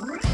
you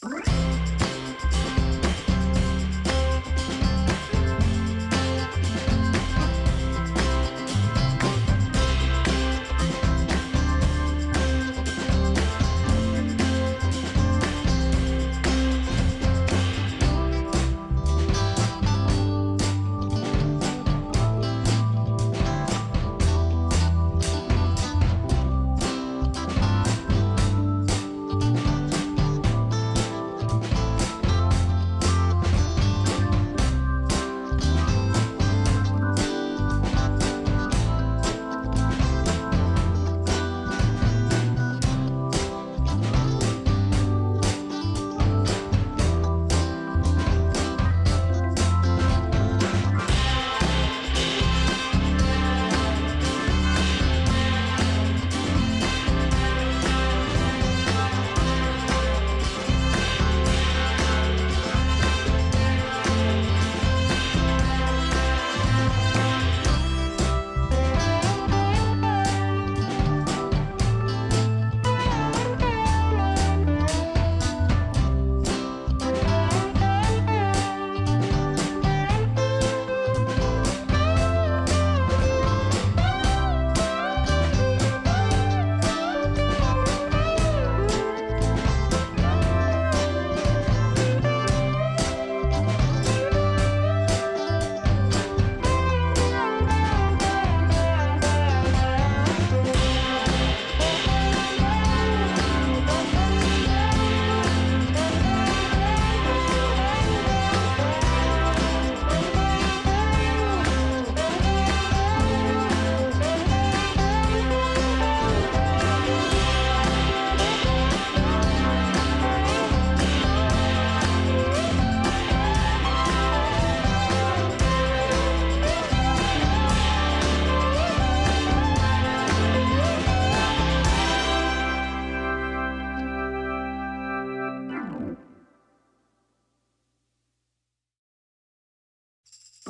Bye.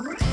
Okay.